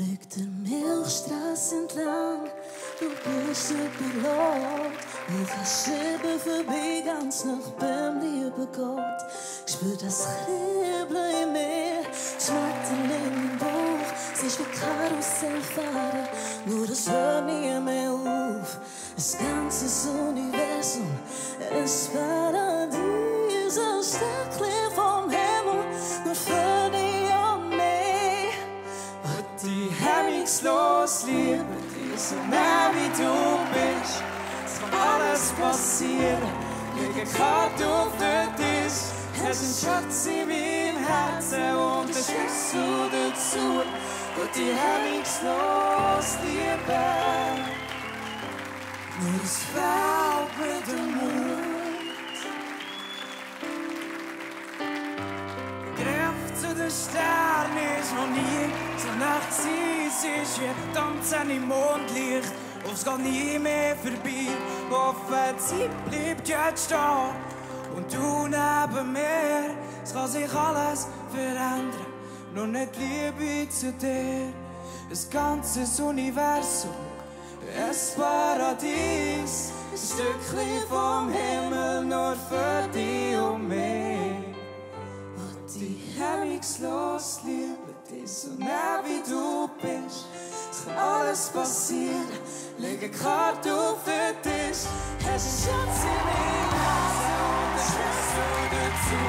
Flüg der Milchstraße entlang, du bist der Pilot. Ich schiebe vorbei, ganz nach beim lieben Gott. Ich spür das Kribbeln in mir, Schmerzen in meinem Bauch. Siehst wie Karussell fahren, nur das hört nie mehr auf. Das ganze Universum ist Paradies, ein Stückchen vom Himmel, hemmungslos liebe dich so nah wie du bist. Es kann alles passieren, liege kalt auf der Tisch. Es ist ein Schatz in meinem Herzen und der Schlüssel dazu. Und die hemmungslos liebe. Nur es fehlt mir der Mut. Griff zu den Sternen ist noch nie ist wie Tanzen im Mondlicht. Und es geht nie mehr vorbei. Hoffe, die Zeit bleibt jetzt stehen. Und du neben mir, es kann sich alles verändern. Nur nicht die Liebe zu dir. Das ganze Universum, ein Paradies. Ein Stückchen vom Himmel nur für dich und mich. Und die hemmungslos liebe dich so nah alles passieren, lege Karte auf den Tisch. Hast einen Schatz in meinem Herzen und den Schlüssel dazu.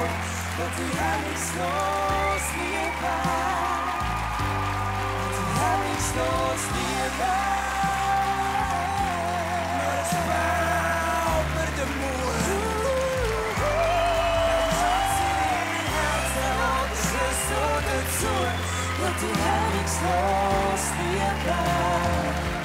Und die hemmungslos liebe. Und die hemmungslos liebe. Nur es fehlt mir der Mut. Und die hemmungslos liebe. Es fehlt mir der